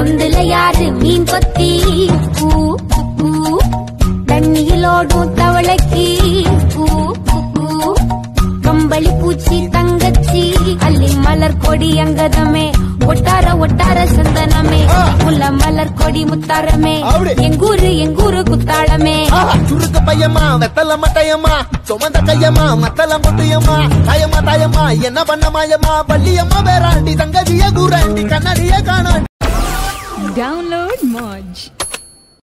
பொந்துல யாரு மீன் கொத்தி. பூ பூ தண்ணியிலோடும் தவளைக்கு. பூ பூ கம்பளி பூச்சி தங்கச்சி. அள்ளி மலர் கொடி அங்கதமே. ஒட்டார ஒட்டார சந்தனமே. முல்ல மலர் கொடி முத்தாரமே. எங்கூரு எங்கூரு குத்தாளமே. சுருக்க பையம்மா வெத்தல மட்டையம்மா. சுமந்த கையம்மா மத்தல முட்டையம்மா தாயம்மா தாயம்மா என்ன பண்ண மாயம்மா? Palliyamma வேறாண்டி தங்கதிய Download Modge.